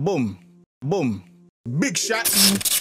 Boom. Boom. Big shot.